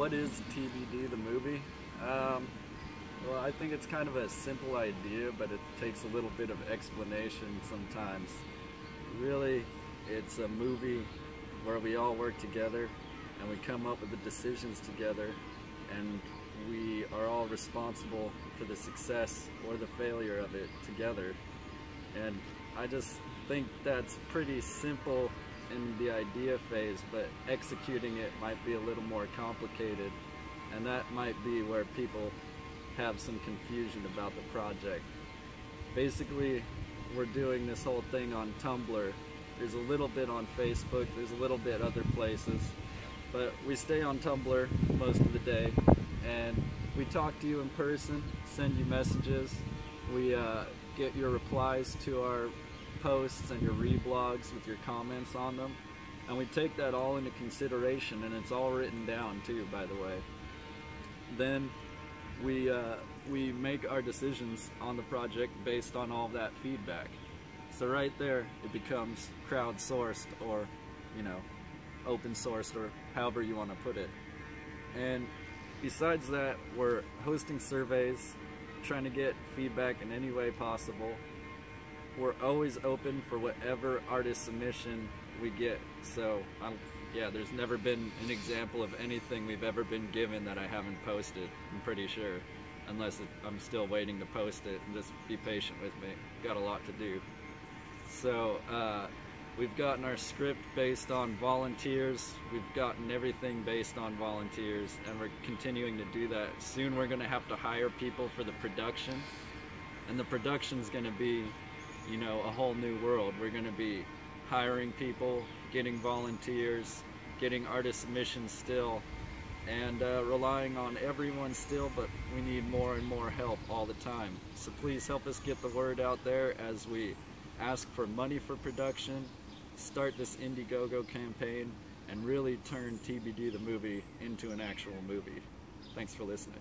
what is TBD the movie? Um, well, I think it's kind of a simple idea, but it takes a little bit of explanation sometimes. Really, it's a movie where we all work together and we come up with the decisions together and we are all responsible for the success or the failure of it together. And I just think that's pretty simple in the idea phase, but executing it might be a little more complicated. And that might be where people have some confusion about the project. Basically, we're doing this whole thing on Tumblr. There's a little bit on Facebook, there's a little bit other places, but we stay on Tumblr most of the day and we talk to you in person, send you messages, we uh, get your replies to our posts and your reblogs with your comments on them, and we take that all into consideration and it's all written down too, by the way. Then we, uh, we make our decisions on the project based on all that feedback. So right there, it becomes crowdsourced or, you know, open sourced or however you want to put it. And besides that, we're hosting surveys, trying to get feedback in any way possible. We're always open for whatever artist submission we get. So, um, yeah, there's never been an example of anything we've ever been given that I haven't posted, I'm pretty sure. Unless it, I'm still waiting to post it, and just be patient with me. Got a lot to do. So, uh, We've gotten our script based on volunteers. We've gotten everything based on volunteers, and we're continuing to do that. Soon we're going to have to hire people for the production, and the production's going to be, you know, a whole new world. We're going to be hiring people, getting volunteers, getting artist submissions still, and uh, relying on everyone still, but we need more and more help all the time. So please help us get the word out there as we ask for money for production, start this Indiegogo campaign, and really turn TBD the movie into an actual movie. Thanks for listening.